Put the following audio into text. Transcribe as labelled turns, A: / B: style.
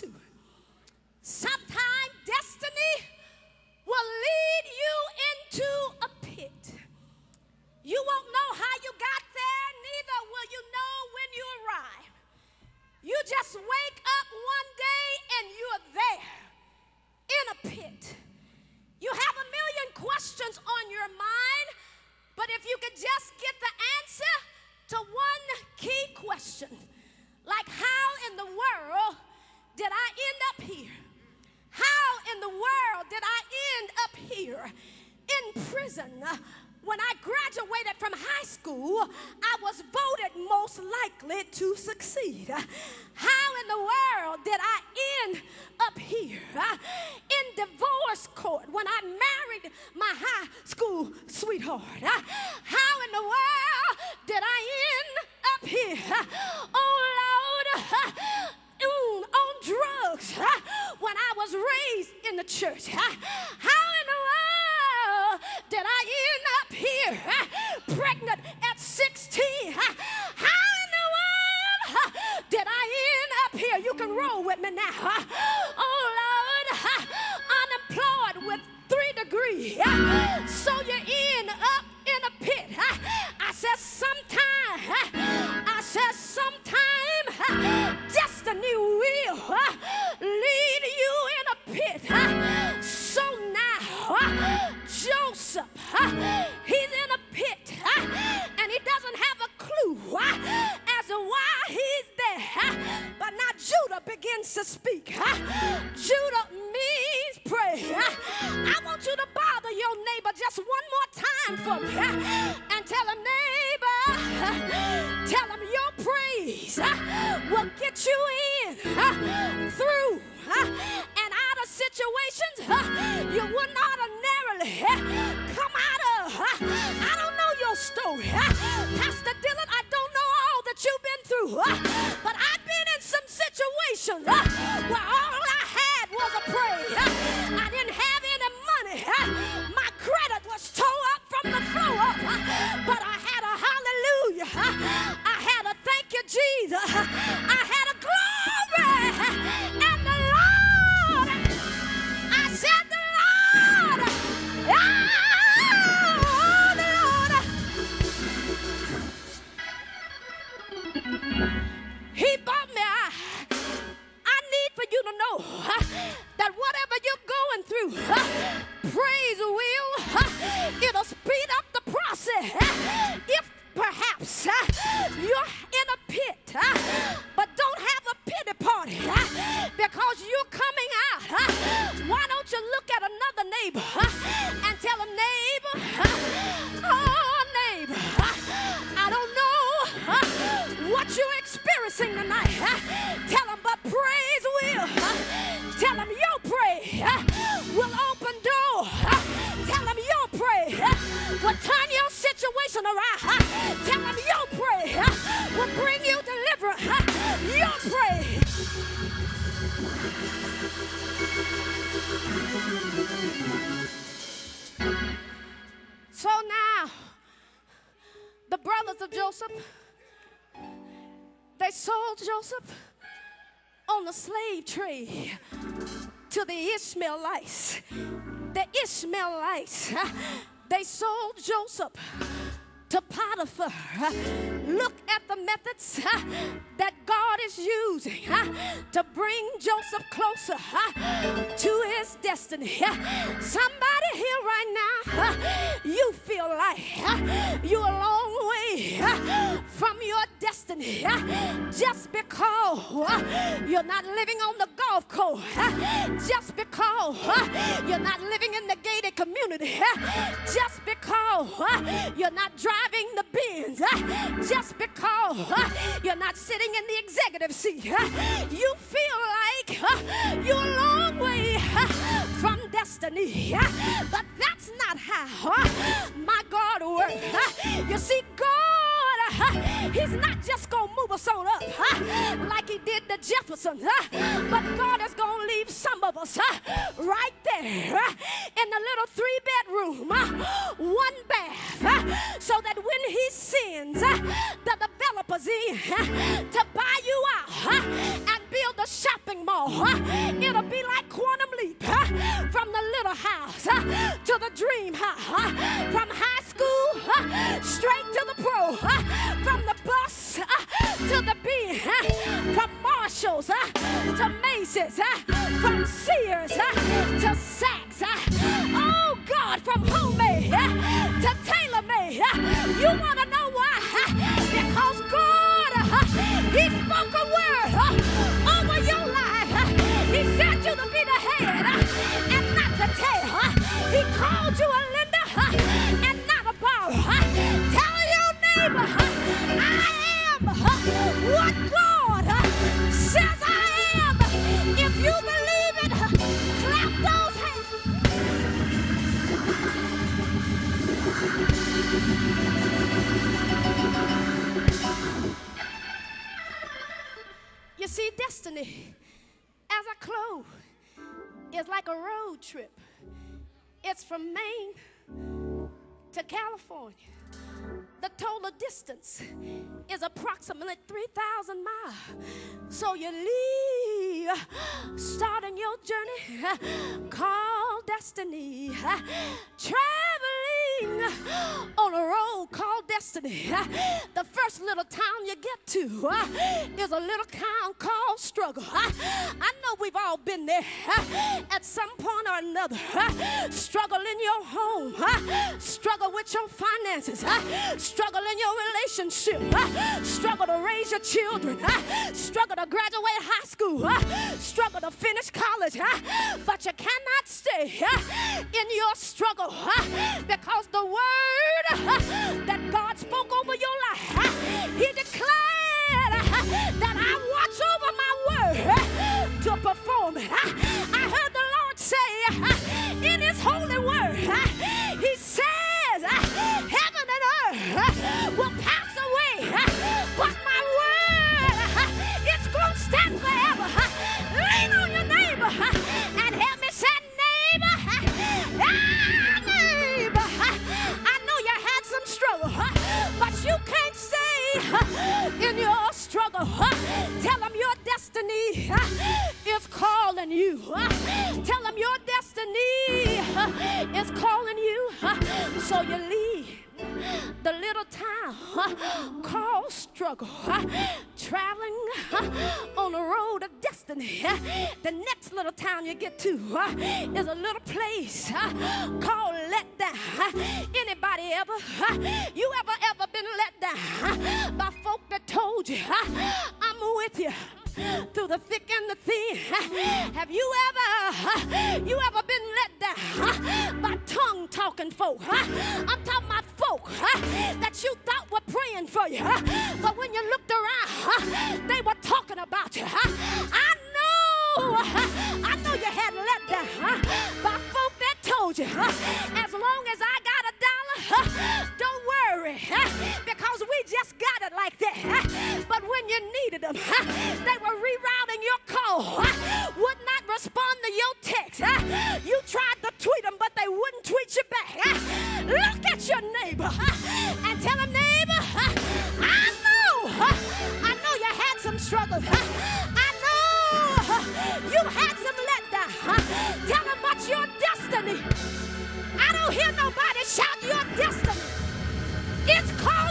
A: to. Sometimes destiny will lead you into a pit. You won't know how you got there, neither will you know when you arrive. You just wake up one day and you're there in a pit. You have a million questions on your mind, but if you could just get the answer to one key question, like how in the world did I end up here? How in the world did I end up here prison? When I graduated from high school, I was voted most likely to succeed. How in the world did I end up here in divorce court when I married my high school sweetheart? How in the world did I end up here? Oh Lord, on drugs when I was raised in the church. How Begins to speak. Judah means pray. I want you to bother your neighbor just one more time for me and tell him, neighbor, tell him your praise will get you in, through, and out of situations you wouldn't ordinarily come out of. I don't know your story. Pastor Dylan, I don't know all that you've been through, but some situations where all you that whatever you're going through, praise will, it'll speed up the process. If perhaps you're in a pit, but don't have a pity party because you're coming out, why don't you look at another neighbor and tell him, neighbor, will turn your situation around. Tell them your praise will bring you deliverance. Your praise. So now, the brothers of Joseph, they sold Joseph on the slave trade to the Ishmaelites. The Ishmaelites, they sold Joseph to Potiphar. Look at the methods that God is using to bring Joseph closer to his destiny. Somebody here right now, you feel like you're a long way from just because uh, you're not living on the golf course, uh, just because uh, you're not living in the gated community, just because you're not driving the Benz, just because you're not sitting in the executive seat. You feel like you're a long way from destiny, but that's not how my God works. You see, God huh? He's not just going to move us on up huh? like he did the Jefferson, huh? but God is going to leave some of us huh? right there huh? in the little three bedroom, huh? one bath, huh? so that when he sends huh? the developers in huh? to buy you out huh? and build a shopping mall, huh? it'll be like quantum leap huh? from the little house huh? to the dream house. Huh? From homemade to tailor made. You want to know why? Because God, He spoke a word over your life. He said you to be the head and not the tail. He called you a lender and not a borrower. Tell your neighbor, I am what God You see, destiny, as I close, is like a road trip. It's from Maine to California. The total distance is approximately 3,000 miles. So you leave, starting your journey called destiny, on a road called destiny. The first little town you get to is a little town called struggle. I know we've all been there at some point or another. Struggle in your home, struggle with your finances, struggle in your relationship, struggle to raise your children, struggle to graduate high school, struggle to finish college, but you cannot stay in your struggle because the word that God spoke over your life, He declared that I watch over my word to perform it. is calling you. So you leave the little town called struggle, traveling on the road of destiny. The next little town you get to is a little place called let down. Anybody ever? You ever ever been let down by folk that told you I'm with you? Through the thick and the thin, have you ever, you ever been let down by tongue talking folk? I'm talking about folk that you thought were praying for you, but when you looked around, they were talking about you. I know, I know you had let down by folk that told you, as long as I they were rerouting your call, would not respond to your text. You tried to tweet them, but they wouldn't tweet you back. Look at your neighbor and tell him, neighbor, I know, I know you had some struggles. I know you had some letdown. Tell them what's your destiny. I don't hear nobody shout your destiny. It's you.